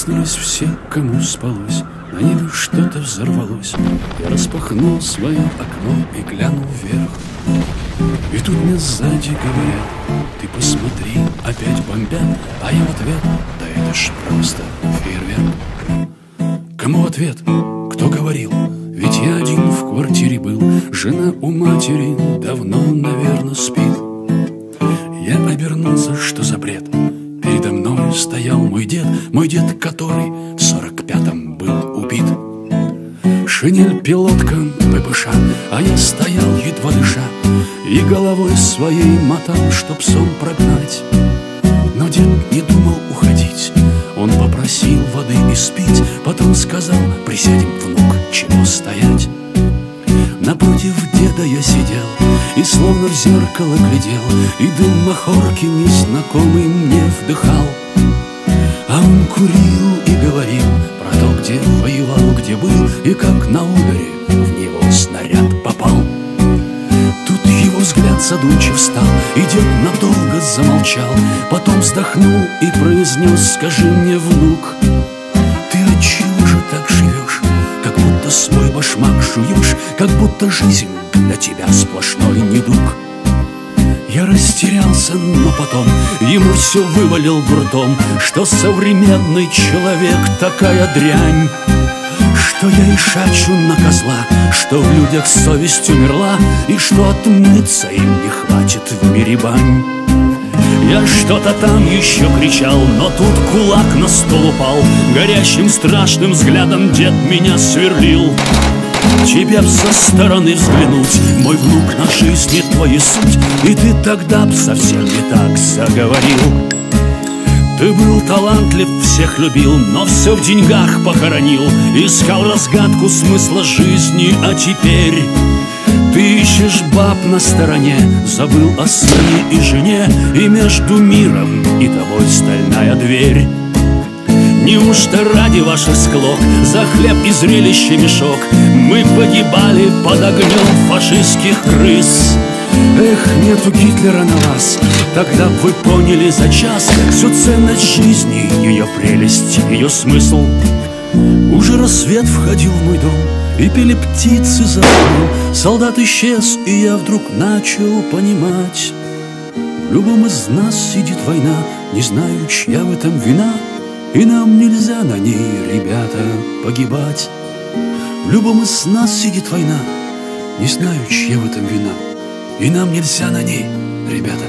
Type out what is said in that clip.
Проснулись все, кому спалось. На небе что-то взорвалось. Я распахнул свое окно и глянул вверх. И тут мне сзади говорят Ты посмотри, опять бомбят А я в ответ Да это ж просто фейерверк Кому ответ? Кто говорил? Ведь я один в квартире был. Жена у матери давно, дед Мой дед, который в сорок пятом был убит. Шинель пилотка ППШ А я стоял, едва дыша И головой своей мотал, чтоб сон прогнать. Но дед не думал уходить Он попросил воды и спить Потом сказал, присядем, внук, чего стоять? Напротив деда я сидел И словно в зеркало глядел И дым махорки незнакомый мне вдыхал Он курил и говорил Про то, где воевал, где был И как на ударе в него снаряд попал Тут его взгляд задумчив стал И дед надолго замолчал Потом вздохнул и произнес Скажи мне, внук, ты отчего же так живешь? Как будто свой башмак жуешь Как будто жизнь для тебя сплошной недуг Я растерялся, но потом Ему все вывалил грудом Что современный человек такая дрянь что я и шачу на козла Что в людях совесть умерла И что отмыться им не хватит в мире бань. Я что-то там еще кричал, но тут кулак на стол упал Горящим страшным взглядом дед меня сверлил Тебе б со стороны взглянуть, мой внук, на жизни твоей суть. И ты тогда б совсем не так заговорил. Ты был талантлив, всех любил, но все в деньгах похоронил. Искал разгадку смысла жизни, а теперь Ты ищешь баб на стороне, забыл о сыне и жене И между миром и тобой стальная дверь Неужто ради ваших склок За хлеб и зрелище мешок Мы погибали под огнем фашистских крыс? Эх, нету Гитлера на вас. Тогда б вы поняли за час Всю ценность жизни, ее прелесть, ее смысл. Уже рассвет входил в мой дом И пели птицы за окном. Солдат исчез, и я вдруг начал понимать. В любом из нас сидит война Не знаю, чья в этом вина И нам нельзя на ней, ребята, погибать. В любом из нас сидит война Не знаю, чья в этом вина. И нам нельзя на ней, ребята,